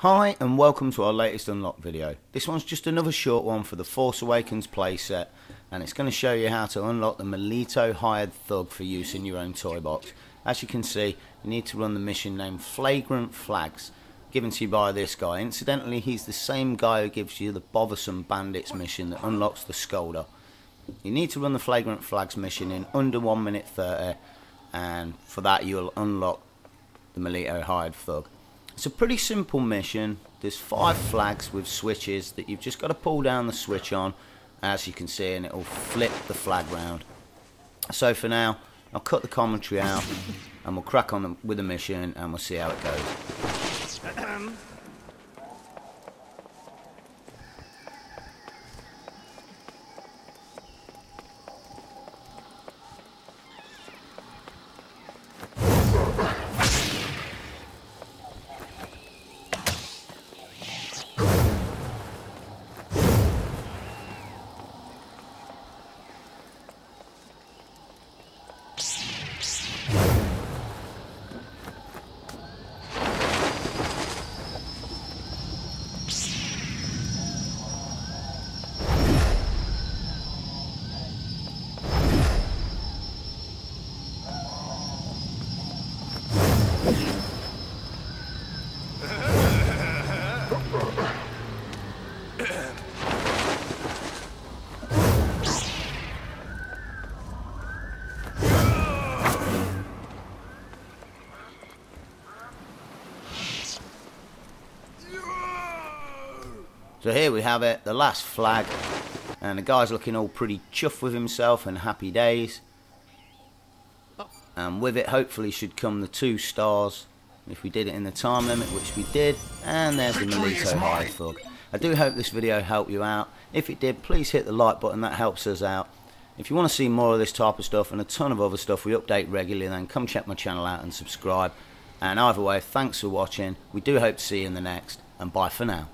Hi and welcome to our latest unlock video. This one's just another short one for the Force Awakens playset and it's going to show you how to unlock the Melitto Hired Thug for use in your own toy box. As you can see you need to run the mission named Flagrant Flags given to you by this guy. Incidentally he's the same guy who gives you the Bothersome Bandits mission that unlocks the Scolder. You need to run the Flagrant Flags mission in under 1 minute 30 and for that you'll unlock the Melitto Hired Thug. It's a pretty simple mission. There's five flags with switches that you've just got to pull down the switch on, as you can see, and it'll flip the flag round. So for now, I'll cut the commentary out, and we'll crack on with the mission, and we'll see how it goes. So here we have it, the last flag, and the guy's looking all pretty chuffed with himself and happy days. And with it hopefully should come the two stars, if we did it in the time limit, which we did, and there's the Melitto High Thug. I do hope this video helped you out. If it did, please hit the like button, that helps us out. If you want to see more of this type of stuff and a ton of other stuff we update regularly, then come check my channel out and subscribe. And either way, thanks for watching. We do hope to see you in the next, and bye for now.